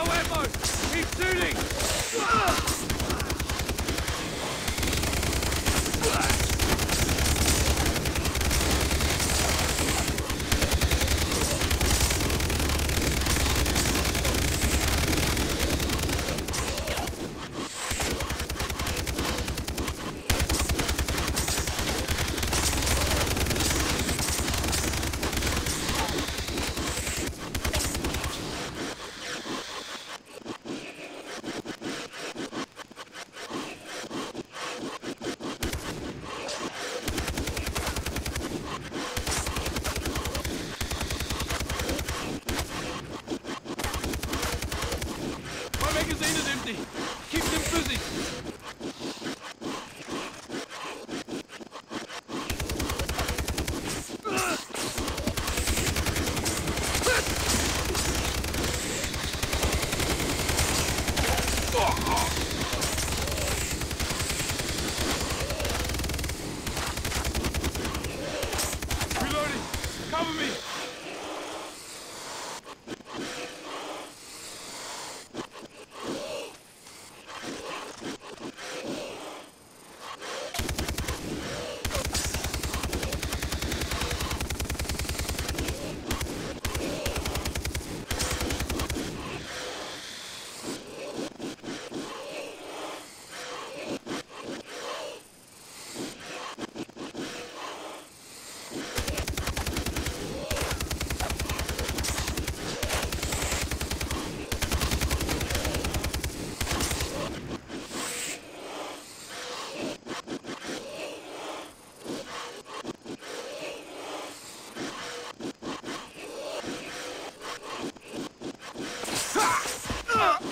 No ammo! Keep shooting! Fuck off! Uh.